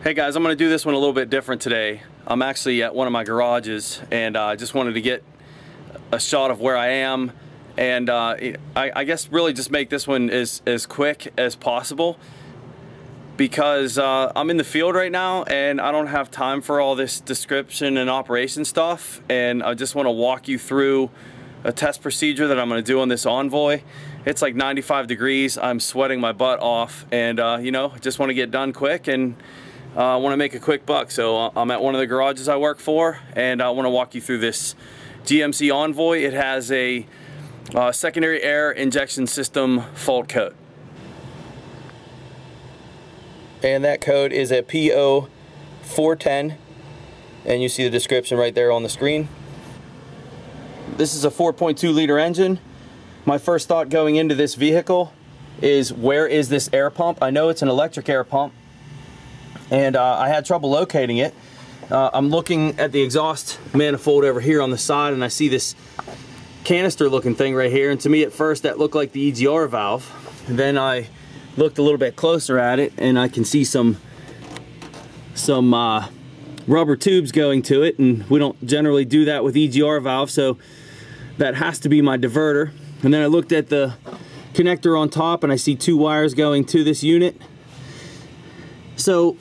Hey guys, I'm going to do this one a little bit different today. I'm actually at one of my garages and uh, I uh, just wanted to get a shot of where I am and uh, I, I, guess really just make this one as, as quick as possible because uh, I'm in the field right now and I don't have time for all this description and operation stuff and I just want to walk you through a test procedure that I'm going to do on this Envoy. It's like 95 degrees, I'm sweating my butt off and uh, you know just want to get done quick and I uh, want to make a quick buck so uh, I'm at one of the garages I work for and I want to walk you through this GMC Envoy. It has a uh, secondary air injection system fault code. And that code is a P0410 and you see the description right there on the screen. This is a 4.2 liter engine. My first thought going into this vehicle is where is this air pump? I know it's an electric air pump and uh, I had trouble locating it. Uh, I'm looking at the exhaust manifold over here on the side and I see this canister looking thing right here. And to me at first that looked like the EGR valve. And then I looked a little bit closer at it and I can see some some uh, rubber tubes going to it. And we don't generally do that with EGR valve so that has to be my diverter. And then I looked at the connector on top and I see two wires going to this unit. So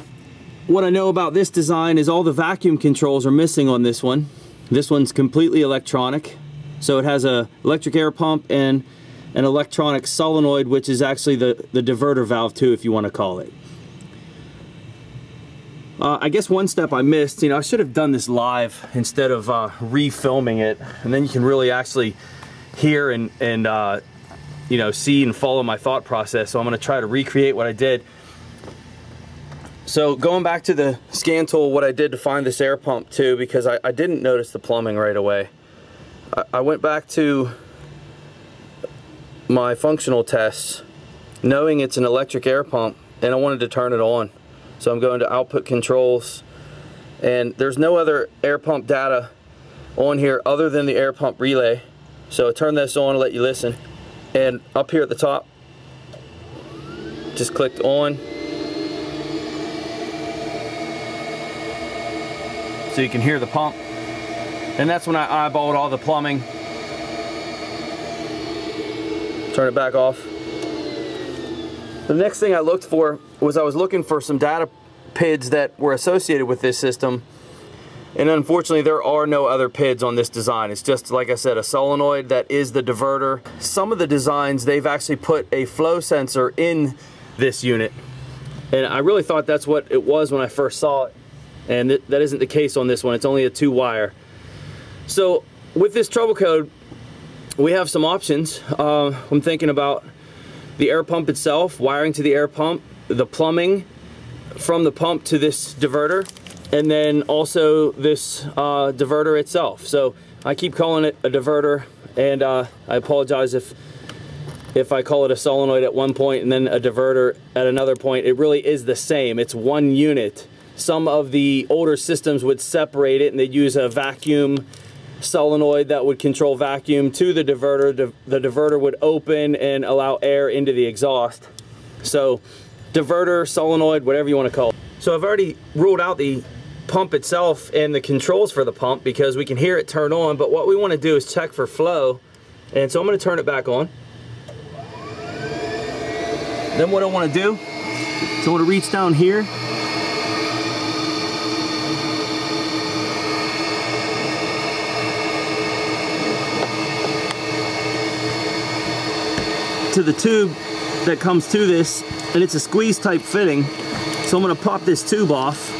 what I know about this design is all the vacuum controls are missing on this one this one's completely electronic so it has a electric air pump and an electronic solenoid, which is actually the, the diverter valve too, if you want to call it. Uh, I guess one step I missed, you know, I should have done this live instead of uh, refilming it. And then you can really actually hear and, and uh, you know, see and follow my thought process. So I'm gonna try to recreate what I did. So going back to the scan tool, what I did to find this air pump too, because I, I didn't notice the plumbing right away. I went back to my functional tests knowing it's an electric air pump and I wanted to turn it on. So I'm going to output controls and there's no other air pump data on here other than the air pump relay. So I turn this on let you listen. And up here at the top, just clicked on. So you can hear the pump. And that's when I eyeballed all the plumbing. Turn it back off. The next thing I looked for was I was looking for some data PIDs that were associated with this system. And unfortunately, there are no other PIDs on this design. It's just, like I said, a solenoid that is the diverter. Some of the designs, they've actually put a flow sensor in this unit. And I really thought that's what it was when I first saw it. And th that isn't the case on this one. It's only a two wire. So with this trouble code, we have some options. Uh, I'm thinking about the air pump itself, wiring to the air pump, the plumbing from the pump to this diverter, and then also this uh, diverter itself. So I keep calling it a diverter, and uh, I apologize if if I call it a solenoid at one point and then a diverter at another point. It really is the same. It's one unit. Some of the older systems would separate it and they'd use a vacuum solenoid that would control vacuum to the diverter. The diverter would open and allow air into the exhaust. So diverter, solenoid, whatever you want to call it. So I've already ruled out the pump itself and the controls for the pump because we can hear it turn on, but what we want to do is check for flow. And so I'm going to turn it back on. Then what I want to do, so I want to reach down here to the tube that comes to this and it's a squeeze type fitting so I'm gonna pop this tube off.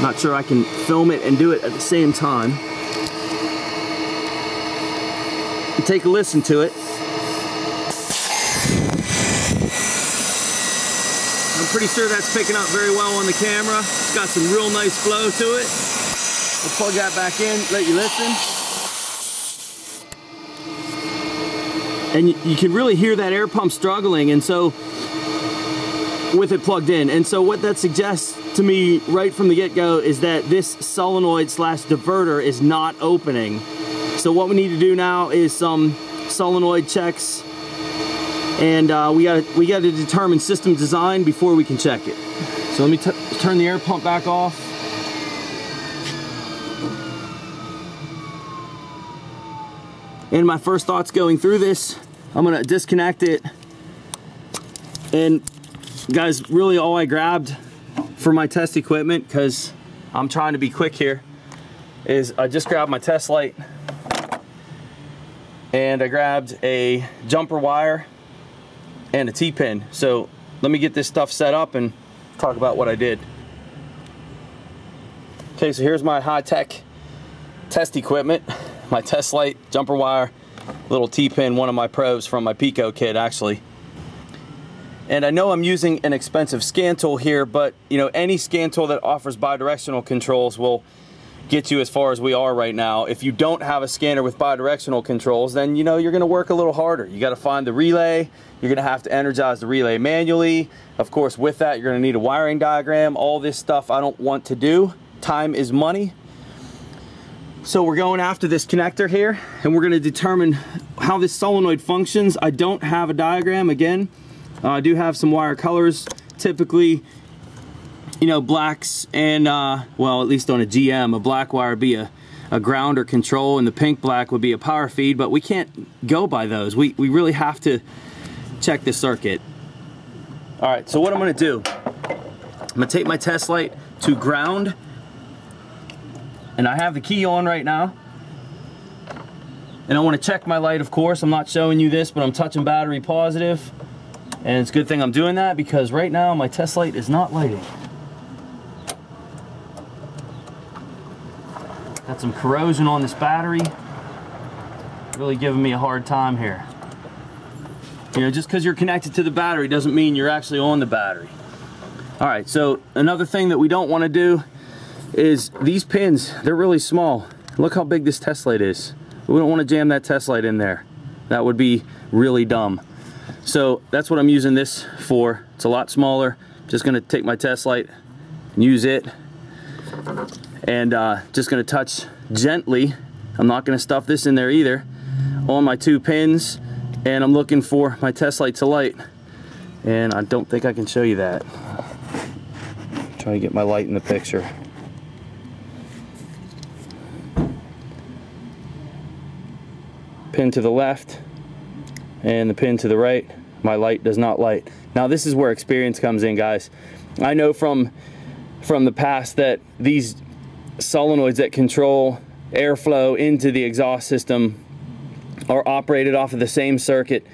Not sure I can film it and do it at the same time. And take a listen to it. I'm pretty sure that's picking up very well on the camera. It's got some real nice flow to it. I'll plug that back in let you listen and you can really hear that air pump struggling and so with it plugged in and so what that suggests to me right from the get-go is that this solenoid slash diverter is not opening so what we need to do now is some solenoid checks and uh, we got we got to determine system design before we can check it. So let me turn the air pump back off. And my first thoughts going through this, I'm gonna disconnect it. And guys, really all I grabbed for my test equipment, because I'm trying to be quick here, is I just grabbed my test light and I grabbed a jumper wire and a T-pin. So let me get this stuff set up and talk about what I did. Okay, so here's my high-tech test equipment. My test light, jumper wire, little T-pin, one of my probes from my Pico kit actually. And I know I'm using an expensive scan tool here, but you know, any scan tool that offers bidirectional controls will get you as far as we are right now. If you don't have a scanner with bidirectional controls, then you know you're gonna work a little harder. You gotta find the relay, you're gonna have to energize the relay manually. Of course, with that, you're gonna need a wiring diagram, all this stuff I don't want to do. Time is money. So we're going after this connector here and we're gonna determine how this solenoid functions. I don't have a diagram again. Uh, I do have some wire colors. Typically, you know, blacks and, uh, well, at least on a GM, a black wire would be a, a ground or control and the pink black would be a power feed, but we can't go by those. We, we really have to check the circuit. All right, so what I'm gonna do, I'm gonna take my test light to ground and I have the key on right now. And I wanna check my light, of course. I'm not showing you this, but I'm touching battery positive. And it's a good thing I'm doing that because right now my test light is not lighting. Got some corrosion on this battery. Really giving me a hard time here. You know, just because you're connected to the battery doesn't mean you're actually on the battery. All right, so another thing that we don't want to do is these pins, they're really small. Look how big this test light is. We don't want to jam that test light in there. That would be really dumb. So that's what I'm using this for. It's a lot smaller. Just gonna take my test light, use it, and uh, just gonna touch gently I'm not gonna stuff this in there either on my two pins and I'm looking for my test light to light and I don't think I can show you that try to get my light in the picture pin to the left and the pin to the right my light does not light now this is where experience comes in guys I know from from the past that these solenoids that control airflow into the exhaust system are operated off of the same circuit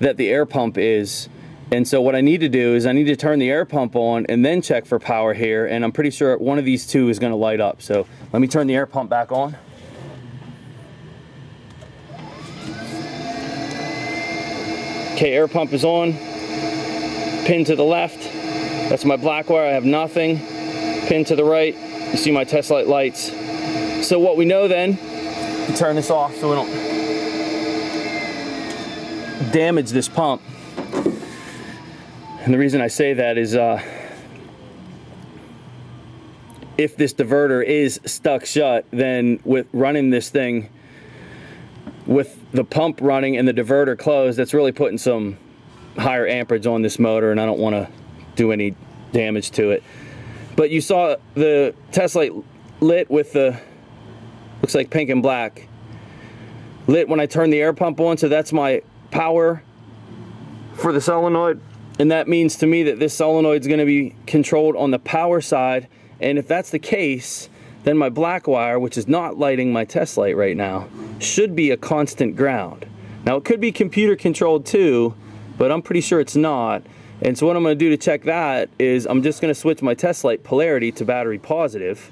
that the air pump is. And so what I need to do is I need to turn the air pump on and then check for power here. And I'm pretty sure one of these two is gonna light up. So let me turn the air pump back on. Okay, air pump is on. Pin to the left. That's my black wire, I have nothing. Pin to the right, you see my test light lights. So what we know then, turn this off so we don't damage this pump. And the reason I say that is uh, if this diverter is stuck shut, then with running this thing with the pump running and the diverter closed, that's really putting some higher amperage on this motor and I don't want to do any damage to it. But you saw the test light lit with the, looks like pink and black. Lit when I turned the air pump on, so that's my power for the solenoid. And that means to me that this solenoid is gonna be controlled on the power side. And if that's the case, then my black wire, which is not lighting my test light right now, should be a constant ground. Now it could be computer controlled too, but I'm pretty sure it's not. And so what I'm gonna do to check that is I'm just gonna switch my test light polarity to battery positive.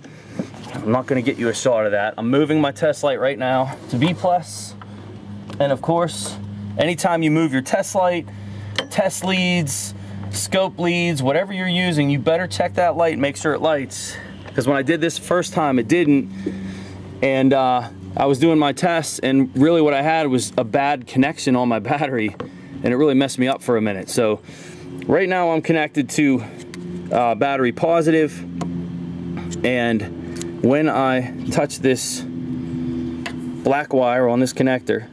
I'm not gonna get you a shot of that. I'm moving my test light right now to B+. plus. And of course, anytime you move your test light, test leads, scope leads, whatever you're using, you better check that light make sure it lights. Because when I did this first time, it didn't. And uh, I was doing my tests and really what I had was a bad connection on my battery and it really messed me up for a minute. So right now I'm connected to uh, battery positive and when I touch this black wire on this connector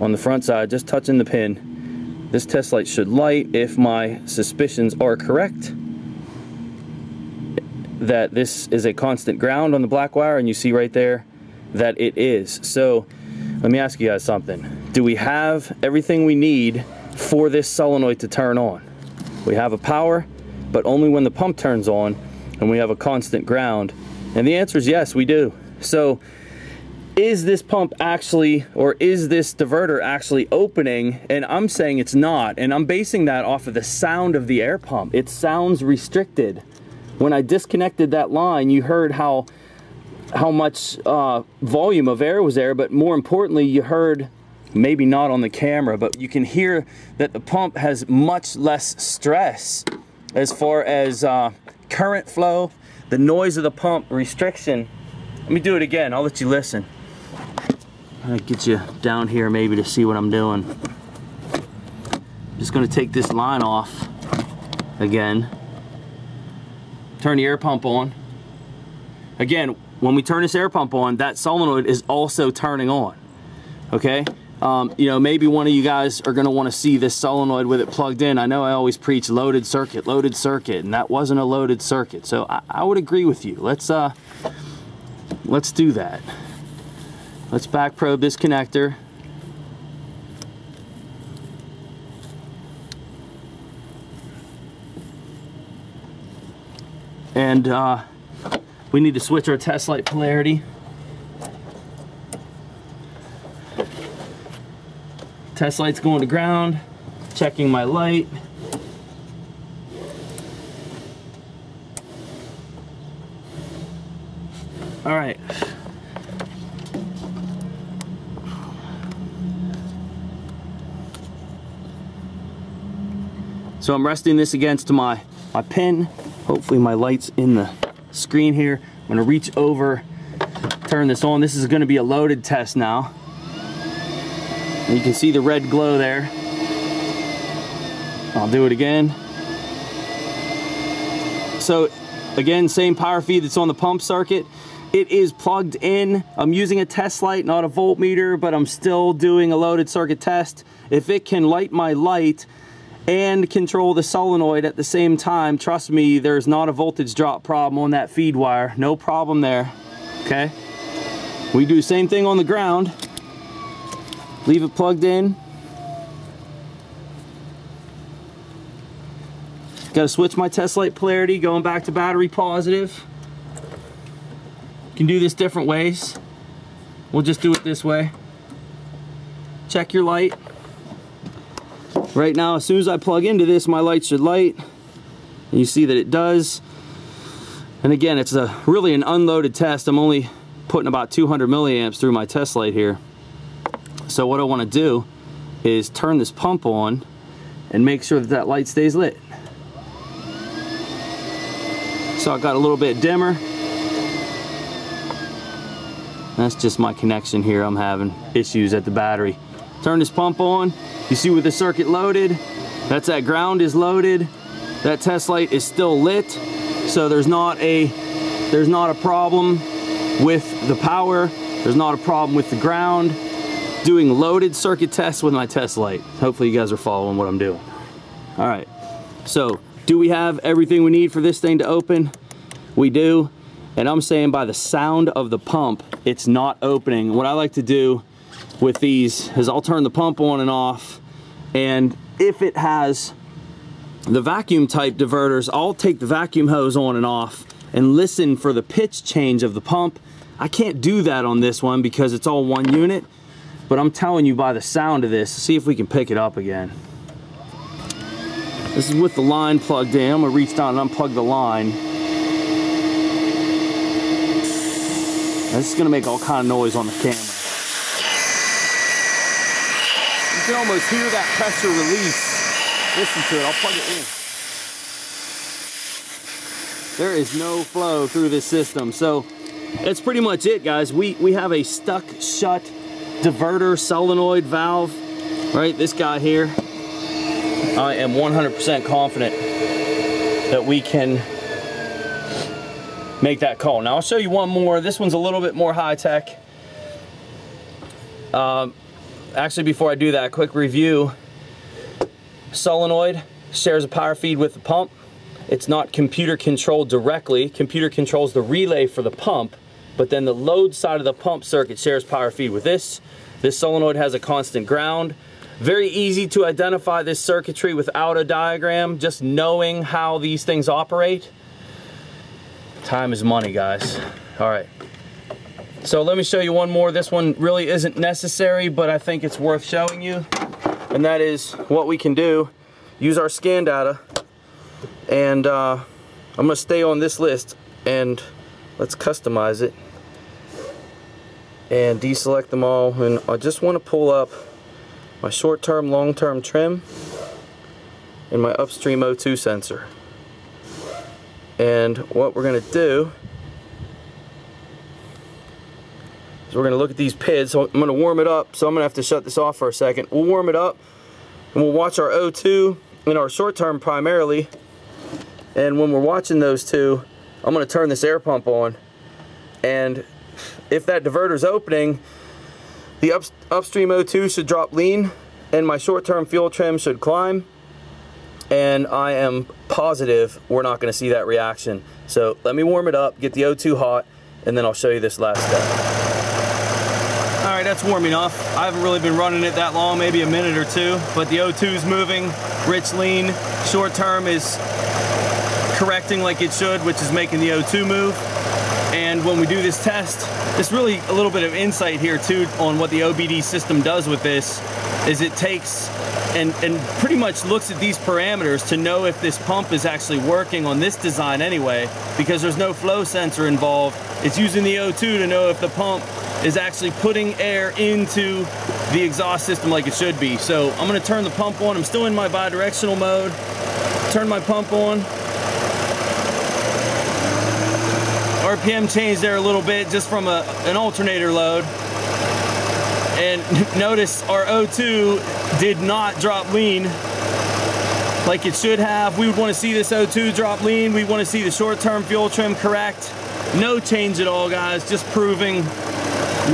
on the front side just touching the pin this test light should light if my suspicions are correct that this is a constant ground on the black wire and you see right there that it is. So let me ask you guys something. Do we have everything we need for this solenoid to turn on? We have a power, but only when the pump turns on and we have a constant ground. And the answer is yes, we do. So is this pump actually, or is this diverter actually opening? And I'm saying it's not. And I'm basing that off of the sound of the air pump. It sounds restricted. When I disconnected that line, you heard how how much uh, volume of air was there, but more importantly, you heard, maybe not on the camera, but you can hear that the pump has much less stress as far as uh, current flow, the noise of the pump, restriction. Let me do it again, I'll let you listen. I'll get you down here maybe to see what I'm doing. I'm just gonna take this line off again. Turn the air pump on. Again, when we turn this air pump on, that solenoid is also turning on, okay? Um, you know, maybe one of you guys are gonna wanna see this solenoid with it plugged in. I know I always preach loaded circuit, loaded circuit, and that wasn't a loaded circuit. So I, I would agree with you. Let's, uh, let's do that. Let's back probe this connector. And uh, we need to switch our test light polarity. Test light's going to ground, checking my light. All right. So I'm resting this against my, my pin. Hopefully my light's in the screen here. I'm gonna reach over, turn this on. This is gonna be a loaded test now. And you can see the red glow there. I'll do it again. So again, same power feed that's on the pump circuit. It is plugged in. I'm using a test light, not a voltmeter, but I'm still doing a loaded circuit test. If it can light my light, and control the solenoid at the same time, trust me, there's not a voltage drop problem on that feed wire. No problem there, okay? We do the same thing on the ground. Leave it plugged in. Got to switch my test light polarity, going back to battery positive. Can do this different ways. We'll just do it this way. Check your light. Right now, as soon as I plug into this, my light should light. You see that it does. And again, it's a really an unloaded test. I'm only putting about 200 milliamps through my test light here. So what I want to do is turn this pump on and make sure that that light stays lit. So I got a little bit dimmer. That's just my connection here. I'm having issues at the battery. Turn this pump on. You see with the circuit loaded, that's that ground is loaded. That test light is still lit. So there's not a there's not a problem with the power. There's not a problem with the ground. Doing loaded circuit tests with my test light. Hopefully you guys are following what I'm doing. All right, so do we have everything we need for this thing to open? We do, and I'm saying by the sound of the pump, it's not opening. What I like to do with these is I'll turn the pump on and off and if it has the vacuum type diverters, I'll take the vacuum hose on and off and listen for the pitch change of the pump. I can't do that on this one because it's all one unit, but I'm telling you by the sound of this, see if we can pick it up again. This is with the line plugged in. I'm gonna reach down and unplug the line. This is gonna make all kind of noise on the camera. Can almost hear that pressure release. Listen to it, I'll plug it in. There is no flow through this system. So that's pretty much it, guys. We, we have a stuck shut diverter solenoid valve, right? This guy here. I am 100% confident that we can make that call. Now I'll show you one more. This one's a little bit more high tech. Um, actually before I do that, quick review. solenoid shares a power feed with the pump. It's not computer controlled directly. Computer controls the relay for the pump, but then the load side of the pump circuit shares power feed with this. This solenoid has a constant ground. Very easy to identify this circuitry without a diagram, just knowing how these things operate. Time is money, guys. All right. So let me show you one more. This one really isn't necessary, but I think it's worth showing you. And that is what we can do. Use our scan data. And uh, I'm gonna stay on this list and let's customize it. And deselect them all. And I just wanna pull up my short-term, long-term trim, and my upstream O2 sensor. And what we're going to do we're to look at these PIDs. So I'm to warm it up, so I'm to have to shut this off for a second. We'll warm it up, and we'll watch our O2 and our short-term primarily. And when we're watching those two, I'm to turn this air pump on. And if that diverter's opening, the up, upstream O2 should drop lean and my short-term fuel trim should climb and I am positive we're not to see that reaction. So let me warm it up, get the O2 hot, and then I'll show you this last step. All right, that's warming off. I haven't really been running it that long, maybe a minute or two, but the O2 is moving, rich lean, short term is correcting like it should, which is making the O2 move. And when we do this test, it's really a little bit of insight here too on what the OBD system does with this, is it takes and, and pretty much looks at these parameters to know if this pump is actually working on this design anyway, because there's no flow sensor involved. It's using the O2 to know if the pump is actually putting air into the exhaust system like it should be. So I'm gonna turn the pump on. I'm still in my bidirectional mode. Turn my pump on. RPM changed there a little bit just from a, an alternator load. And notice our O2 did not drop lean like it should have. We would want to see this O2 drop lean. We want to see the short-term fuel trim correct. No change at all, guys. Just proving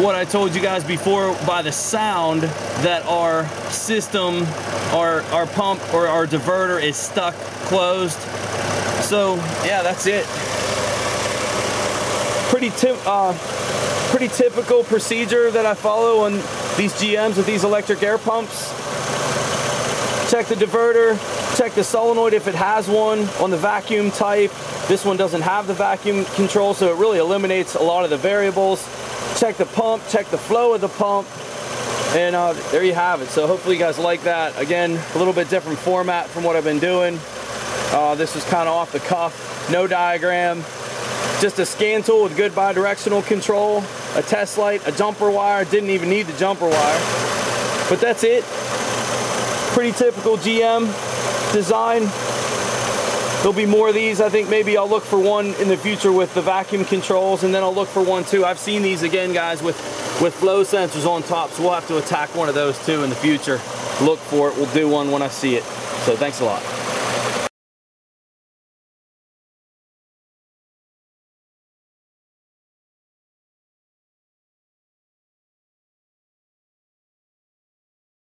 what I told you guys before by the sound that our system, our, our pump or our diverter is stuck closed. So yeah, that's it pretty uh, pretty typical procedure that I follow on these GMs with these electric air pumps. Check the diverter, check the solenoid if it has one on the vacuum type. This one doesn't have the vacuum control, so it really eliminates a lot of the variables. Check the pump, check the flow of the pump, and uh, there you have it. So hopefully you guys like that. Again, a little bit different format from what I've been doing. Uh, this was kind of off the cuff, no diagram, just a scan tool with good bidirectional control, a test light, a jumper wire, didn't even need the jumper wire. But that's it. Pretty typical GM design. There'll be more of these. I think maybe I'll look for one in the future with the vacuum controls and then I'll look for one too. I've seen these again guys with, with flow sensors on top so we'll have to attack one of those too in the future. Look for it. We'll do one when I see it. So thanks a lot.